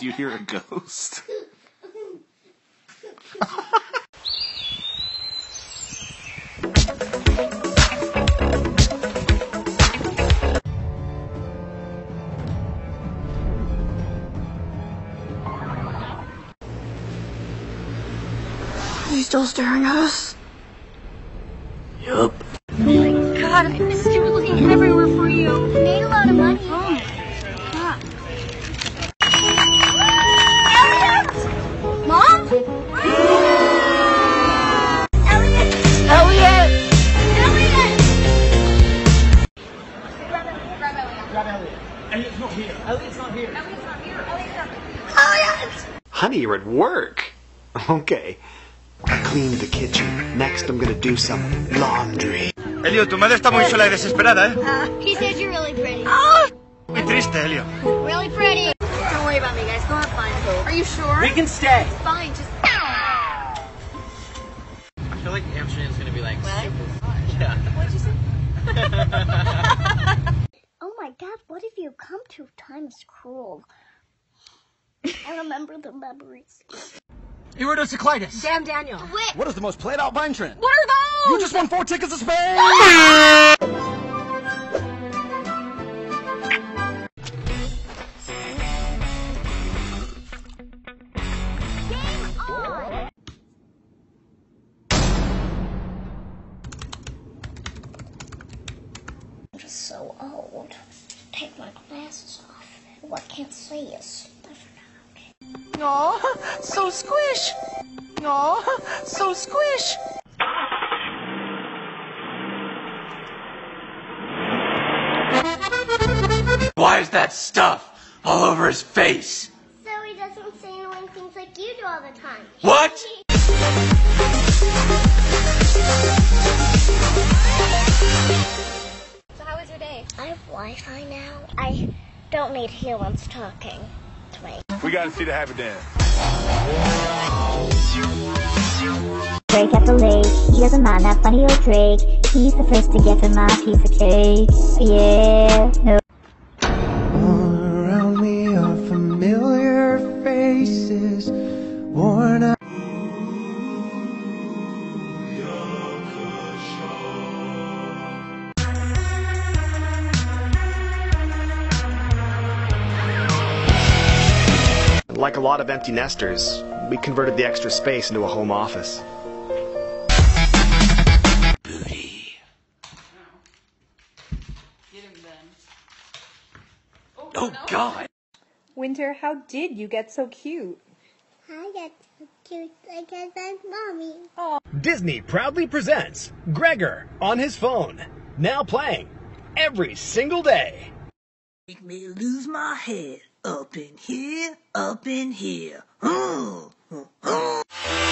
Did you hear a ghost? Is he still staring at us? Yup. Oh my god, I missed you. Looking everywhere Honey, you're at work. Okay. I cleaned the kitchen. Next, I'm gonna do some laundry. Elio, tu madre está muy sola y desesperada, ¿eh? Uh, he says you're really pretty. Muy triste, Elio. Really pretty. Don't worry about me, guys. Go have fun. Are you sure? We can stay. It's fine. Just. I feel like Amsterdam's gonna be like What? super hot. Yeah. What'd you say? oh my god, what have you come to? Time is cruel. I remember the memories. Iridocyclitis. Damn, Daniel. Wait, What is the most played out vine trend? what are those? You just won four tickets to Spain! Game on! I'm just so old. Take my glasses off. What I can't see is different. Aw, so squish. Aw, so squish. Why is that stuff all over his face? So he doesn't say annoying things like you do all the time. What? So how was your day? I have Wi-Fi now. I don't need humans talking to me. We gotta see the happy dance. Drake at the lake, he doesn't mind that funny old Drake. He's the first to get to my piece of cake. Yeah, no. All around me are familiar faces, worn out. Like a lot of empty nesters, we converted the extra space into a home office. Oh, oh God. Winter, how did you get so cute? I get so cute. I get that mommy. Disney proudly presents Gregor on his phone. Now playing every single day. Make me lose my head. Up in here, up in here. Mm, mm, mm.